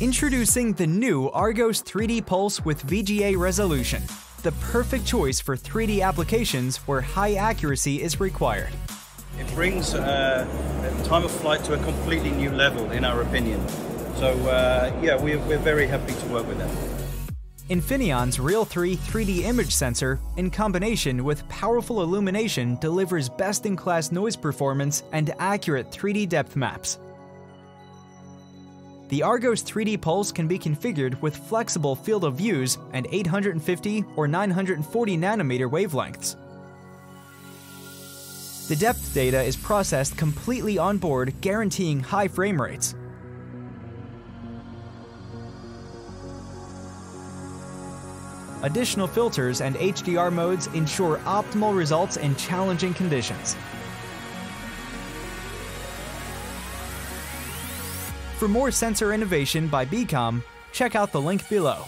Introducing the new Argos 3D Pulse with VGA resolution, the perfect choice for 3D applications where high accuracy is required. It brings uh, time of flight to a completely new level, in our opinion. So, uh, yeah, we're, we're very happy to work with them. Infineon's Real3 3D image sensor, in combination with powerful illumination, delivers best-in-class noise performance and accurate 3D depth maps. The Argos 3D Pulse can be configured with flexible field of views and 850 or 940 nanometer wavelengths. The depth data is processed completely on board, guaranteeing high frame rates. Additional filters and HDR modes ensure optimal results in challenging conditions. For more sensor innovation by BECOM, check out the link below.